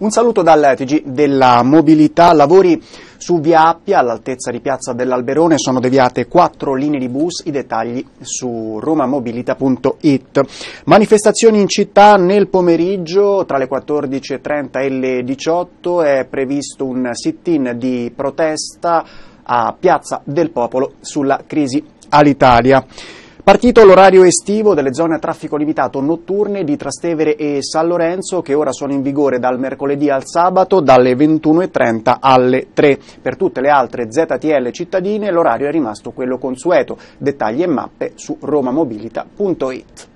Un saluto dal TG della mobilità, lavori su via Appia all'altezza di piazza dell'Alberone sono deviate quattro linee di bus, i dettagli su romamobilita.it. Manifestazioni in città nel pomeriggio tra le 14.30 e le 18 è previsto un sit-in di protesta a Piazza del Popolo sulla crisi all'Italia. Partito l'orario estivo delle zone a traffico limitato notturne di Trastevere e San Lorenzo che ora sono in vigore dal mercoledì al sabato dalle 21.30 alle 3. Per tutte le altre ZTL cittadine l'orario è rimasto quello consueto. Dettagli e mappe su romamobilita.it.